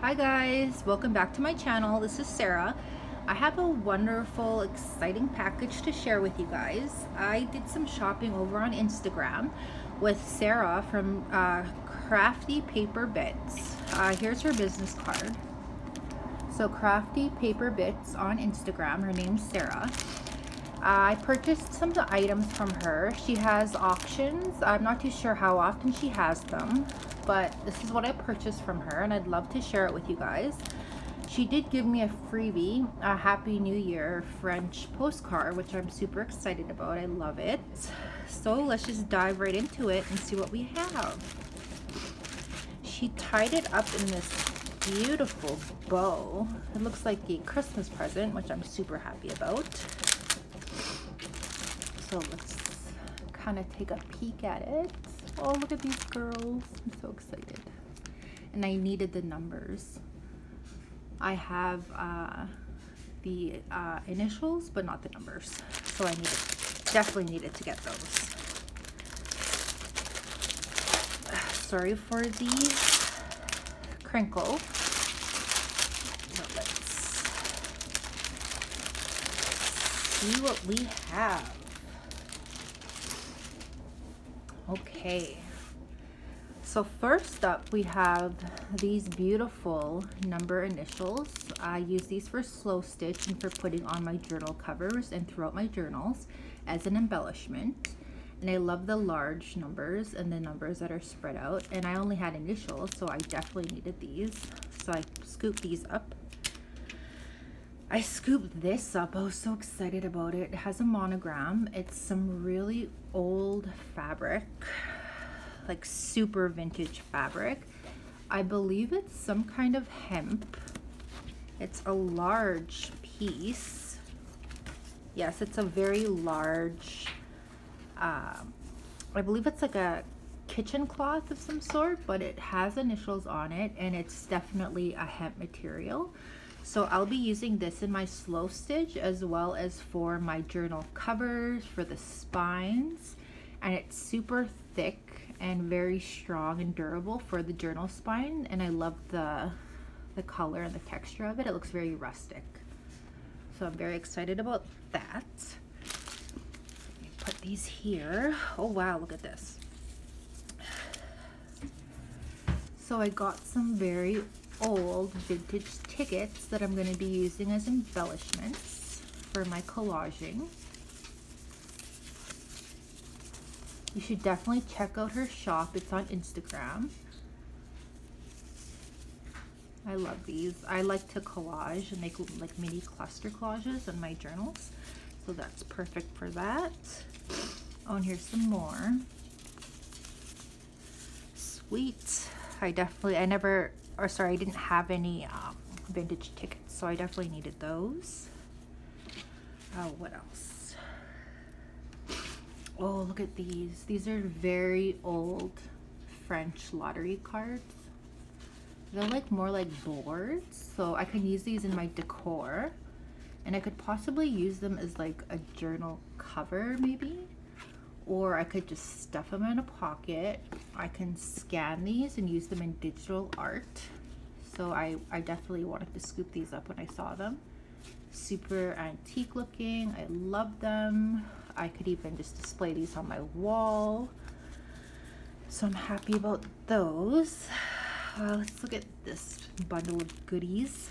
Hi guys, welcome back to my channel. This is Sarah. I have a wonderful, exciting package to share with you guys. I did some shopping over on Instagram with Sarah from uh, Crafty Paper Bits. Uh, here's her business card. So Crafty Paper Bits on Instagram. Her name's Sarah. I purchased some of the items from her. She has auctions. I'm not too sure how often she has them, but this is what I purchased from her and I'd love to share it with you guys. She did give me a freebie, a Happy New Year French postcard, which I'm super excited about. I love it. So let's just dive right into it and see what we have. She tied it up in this beautiful bow. It looks like a Christmas present, which I'm super happy about. So let's kind of take a peek at it. Oh, look at these girls. I'm so excited. And I needed the numbers. I have uh, the uh, initials, but not the numbers. So I needed, definitely needed to get those. Sorry for the crinkle. But let's see what we have. Okay. So first up we have these beautiful number initials. I use these for slow stitch and for putting on my journal covers and throughout my journals as an embellishment. And I love the large numbers and the numbers that are spread out. And I only had initials, so I definitely needed these. So I scooped these up. I scooped this up. I was so excited about it. It has a monogram. It's some really old fabric, like super vintage fabric. I believe it's some kind of hemp. It's a large piece. Yes, it's a very large, uh, I believe it's like a kitchen cloth of some sort, but it has initials on it and it's definitely a hemp material. So I'll be using this in my slow stitch as well as for my journal covers, for the spines. And it's super thick and very strong and durable for the journal spine. And I love the, the color and the texture of it. It looks very rustic. So I'm very excited about that. Put these here. Oh wow, look at this. So I got some very old vintage tickets that I'm going to be using as embellishments for my collaging. You should definitely check out her shop. It's on Instagram. I love these. I like to collage and make like mini cluster collages in my journals. So that's perfect for that. Oh, and here's some more. Sweet. I definitely, I never or sorry, I didn't have any um, vintage tickets, so I definitely needed those. Oh, what else? Oh, look at these. These are very old French lottery cards. They're like more like boards, so I can use these in my decor. And I could possibly use them as like a journal cover maybe or I could just stuff them in a pocket. I can scan these and use them in digital art. So I, I definitely wanted to scoop these up when I saw them. Super antique looking. I love them. I could even just display these on my wall. So I'm happy about those. Uh, let's look at this bundle of goodies.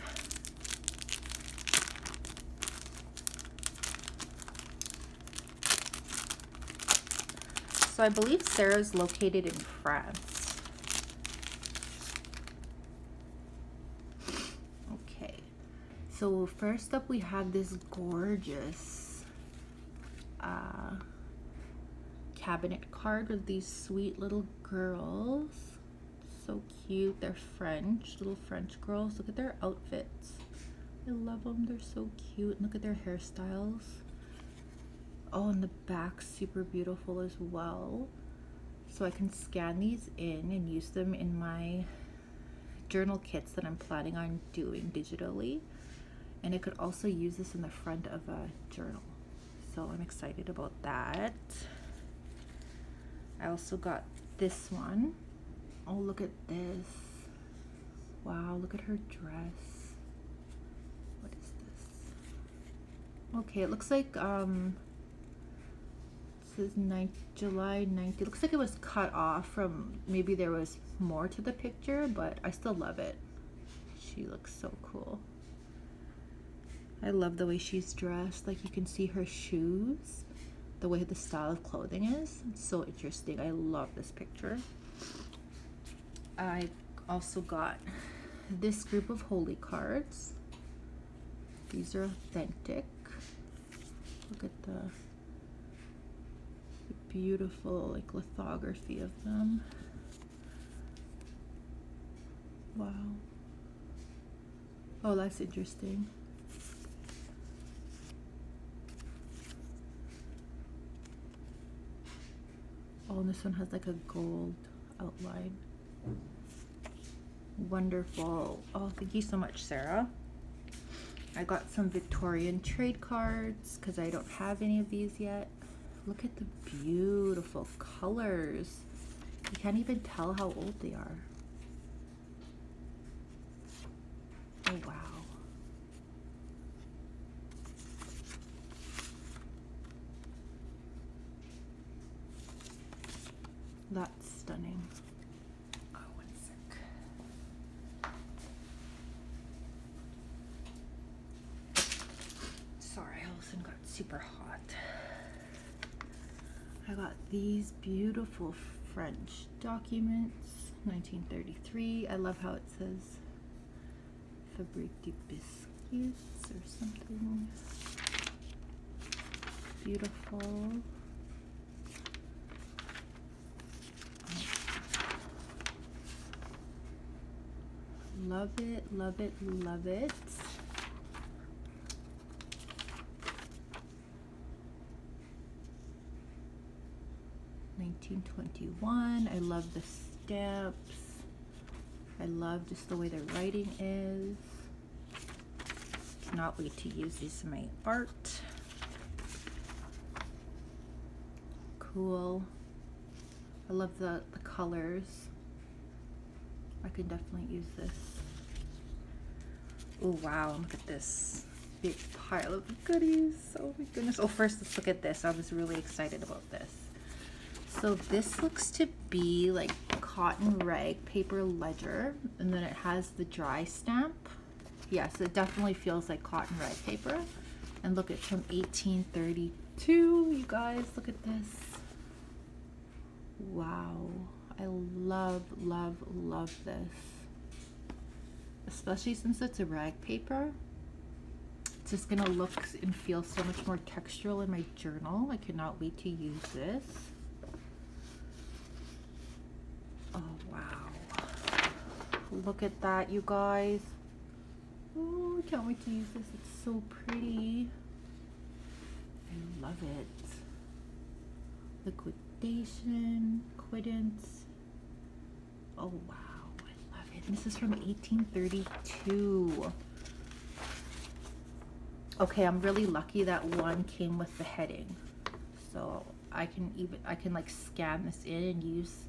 So I believe Sarah's located in France. Okay, so first up we have this gorgeous uh, cabinet card with these sweet little girls. So cute. They're French, little French girls. Look at their outfits. I love them. They're so cute. Look at their hairstyles. Oh, and the back super beautiful as well. So I can scan these in and use them in my journal kits that I'm planning on doing digitally. And I could also use this in the front of a journal. So I'm excited about that. I also got this one. Oh, look at this. Wow, look at her dress. What is this? Okay, it looks like um this is 9th, July 9th. It looks like it was cut off from maybe there was more to the picture, but I still love it. She looks so cool. I love the way she's dressed. Like you can see her shoes, the way the style of clothing is. It's so interesting. I love this picture. I also got this group of holy cards. These are authentic. Look at the beautiful like lithography of them. Wow. Oh, that's interesting. Oh, and this one has like a gold outline. Wonderful. Oh, thank you so much, Sarah. I got some Victorian trade cards because I don't have any of these yet. Look at the beautiful colors. You can't even tell how old they are. Oh, wow. That's stunning. Oh. Sorry, all of got super hot. I got these beautiful French documents, 1933. I love how it says Fabrique de Biscuits or something. Beautiful. Love it, love it, love it. Nineteen twenty-one. I love the stamps. I love just the way the writing is. Cannot wait to use these in my art. Cool. I love the, the colors. I can definitely use this. Oh wow, look at this big pile of goodies. Oh my goodness. Oh, first let's look at this. I was really excited about this. So this looks to be like cotton rag paper ledger and then it has the dry stamp. Yes, it definitely feels like cotton rag paper. And look, it's from 1832. You guys, look at this. Wow. I love, love, love this. Especially since it's a rag paper. It's just gonna look and feel so much more textural in my journal. I cannot wait to use this. Oh, wow. Look at that, you guys. Oh, I can't wait to use this. It's so pretty. I love it. Liquidation, quittance. Oh, wow. I love it. This is from 1832. Okay, I'm really lucky that one came with the heading. So I can even, I can like scan this in and use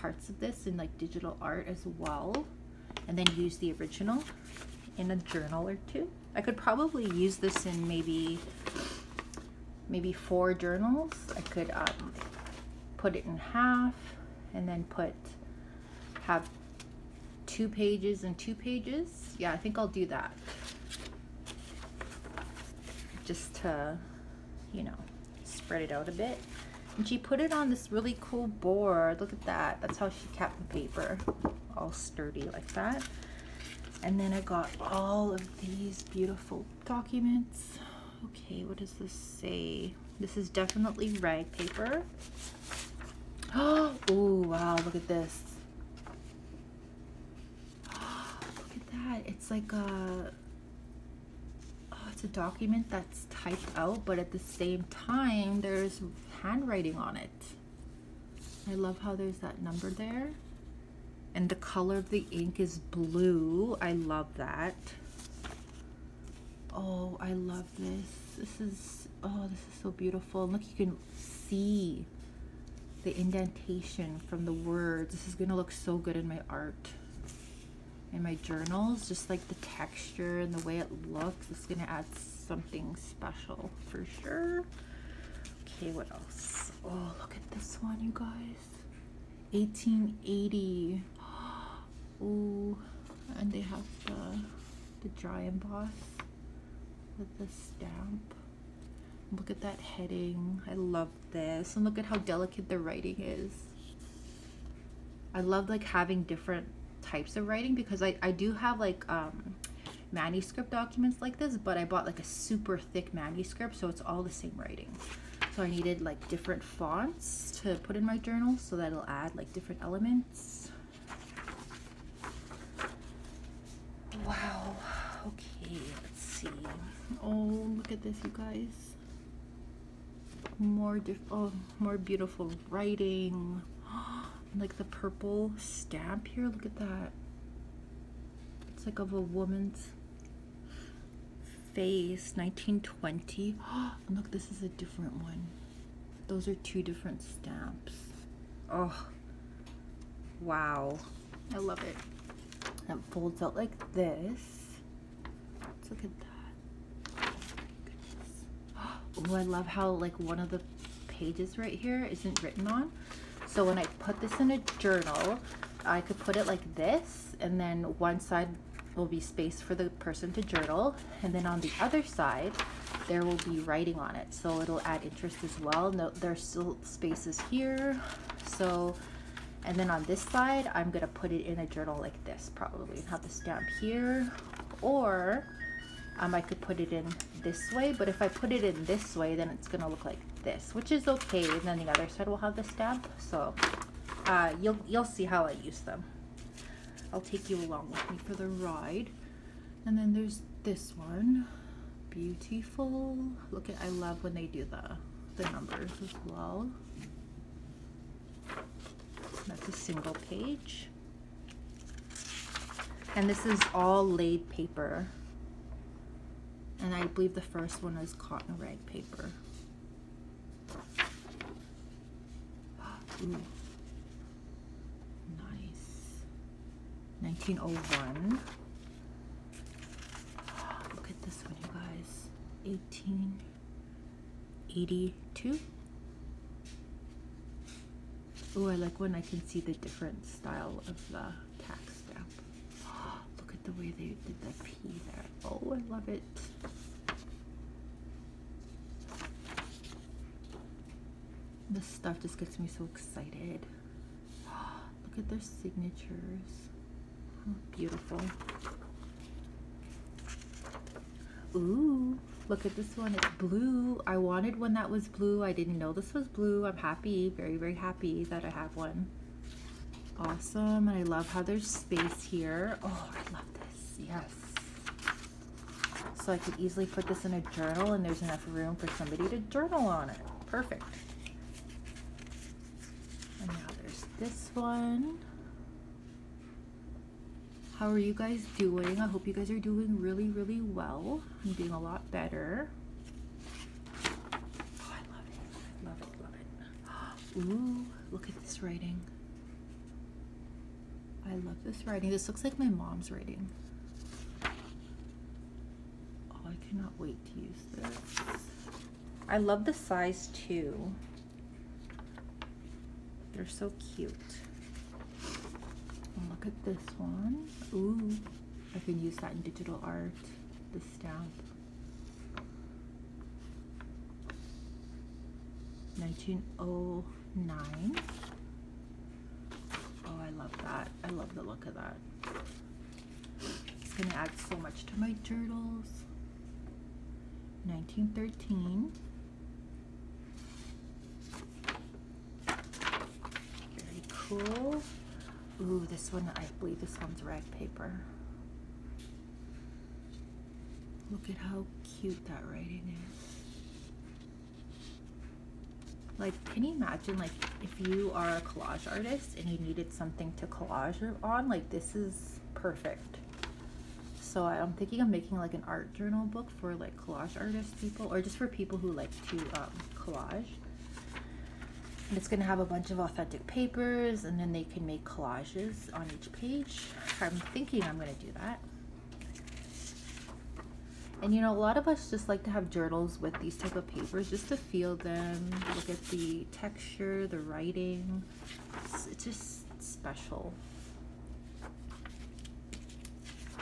parts of this in like digital art as well and then use the original in a journal or two. I could probably use this in maybe maybe four journals. I could um, put it in half and then put have two pages and two pages. Yeah, I think I'll do that. Just to, you know, spread it out a bit. And she put it on this really cool board. Look at that. That's how she kept the paper all sturdy like that. And then I got all of these beautiful documents. Okay, what does this say? This is definitely rag paper. Oh, wow, look at this. look at that. It's like a, oh, it's a document that's typed out, but at the same time, there's handwriting on it. I love how there's that number there. And the color of the ink is blue. I love that. Oh, I love this. This is, oh, this is so beautiful. Look, you can see the indentation from the words. This is gonna look so good in my art. in my journals. Just like the texture and the way it looks. It's gonna add something special for sure. Okay, what else? Oh, look at this one, you guys. 1880. Ooh, and they have the, the dry emboss with the stamp. Look at that heading. I love this. And look at how delicate the writing is. I love like having different types of writing because I, I do have like um, manuscript documents like this, but I bought like a super thick manuscript, so it's all the same writing. So I needed like different fonts to put in my journal so that it'll add like different elements. Wow. Okay, let's see. Oh, look at this, you guys. More diff oh, more beautiful writing. like the purple stamp here. Look at that. It's like of a woman's face, 1920. look, this is a different one. Those are two different stamps. Oh, wow. I love it. It folds out like this. Let's look at that. Oh, I love how like one of the pages right here isn't written on. So when I put this in a journal, I could put it like this and then one side will be space for the person to journal. And then on the other side there will be writing on it. So it'll add interest as well. No there's still spaces here. So and then on this side I'm gonna put it in a journal like this probably. Have the stamp here. Or um, I could put it in this way. But if I put it in this way then it's gonna look like this which is okay. And then the other side will have the stamp. So uh, you'll you'll see how I use them I'll take you along with me for the ride. And then there's this one. Beautiful. Look at, I love when they do the, the numbers as well. That's a single page. And this is all laid paper. And I believe the first one is cotton rag paper. Ooh. 1901. Look at this one, you guys. 1882. Oh, I like when I can see the different style of the tax stamp. Look at the way they did the P there. Oh, I love it. This stuff just gets me so excited. Look at their signatures. Beautiful. Ooh, look at this one. It's blue. I wanted one that was blue. I didn't know this was blue. I'm happy, very, very happy that I have one. Awesome. And I love how there's space here. Oh, I love this. Yes. So I could easily put this in a journal and there's enough room for somebody to journal on it. Perfect. And now there's this one. How are you guys doing? I hope you guys are doing really, really well. I'm doing a lot better. Oh, I love it. Love it, love it. Ooh, look at this writing. I love this writing. This looks like my mom's writing. Oh, I cannot wait to use this. I love the size too. They're so cute. Look at this one. Ooh, I can use that in digital art, the stamp. 1909. Oh, I love that. I love the look of that. It's gonna add so much to my journals. 1913. Very cool. Ooh, this one, I believe this one's rag paper. Look at how cute that writing is. Like, can you imagine, like, if you are a collage artist and you needed something to collage on, like, this is perfect. So I'm thinking of making, like, an art journal book for, like, collage artist people, or just for people who like to um, collage. It's going to have a bunch of authentic papers and then they can make collages on each page. I'm thinking I'm going to do that. And you know, a lot of us just like to have journals with these type of papers just to feel them, look at the texture, the writing. It's, it's just special.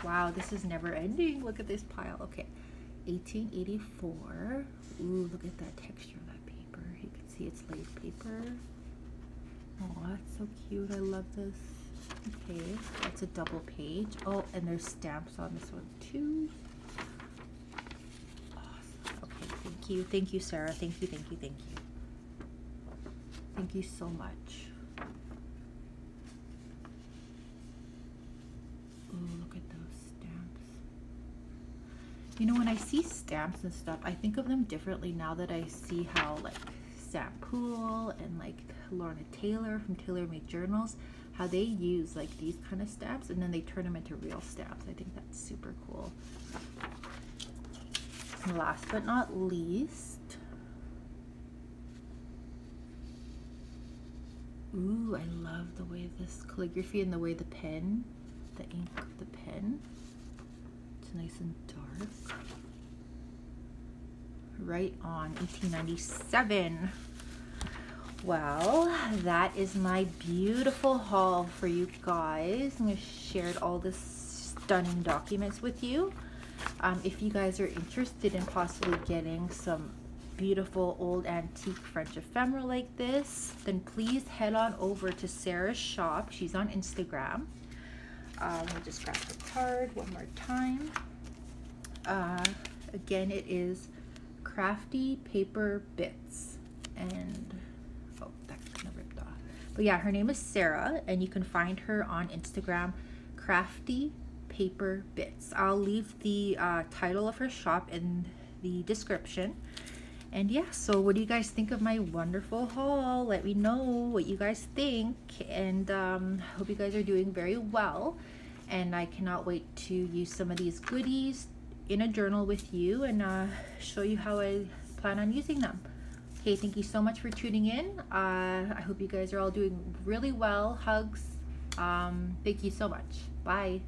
Wow, this is never ending. Look at this pile. Okay, 1884. Ooh, look at that texture of that paper. You can see it's laid paper. Oh, that's so cute. I love this. Okay, that's a double page. Oh, and there's stamps on this one too. Awesome. Okay, thank you. Thank you, Sarah. Thank you, thank you, thank you. Thank you so much. Look at those stamps. You know, when I see stamps and stuff, I think of them differently now that I see how like Sam Poole and like Lorna Taylor from Taylor Made Journals, how they use like these kind of stamps and then they turn them into real stamps. I think that's super cool. And last but not least, Ooh, I love the way this calligraphy and the way the pen, the ink of the pen. It's nice and dark. Right on, 1897. Well, that is my beautiful haul for you guys. I shared all the stunning documents with you. Um, if you guys are interested in possibly getting some beautiful old antique French ephemera like this, then please head on over to Sarah's shop. She's on Instagram. Uh, let just grab the card one more time. Uh, again, it is Crafty Paper Bits. And, oh, that's kind of ripped off. But yeah, her name is Sarah, and you can find her on Instagram, Crafty Paper Bits. I'll leave the uh, title of her shop in the description. And yeah, so what do you guys think of my wonderful haul? Let me know what you guys think. And um, hope you guys are doing very well. And I cannot wait to use some of these goodies in a journal with you and uh, show you how I plan on using them. Okay, thank you so much for tuning in. Uh, I hope you guys are all doing really well. Hugs. Um, thank you so much. Bye.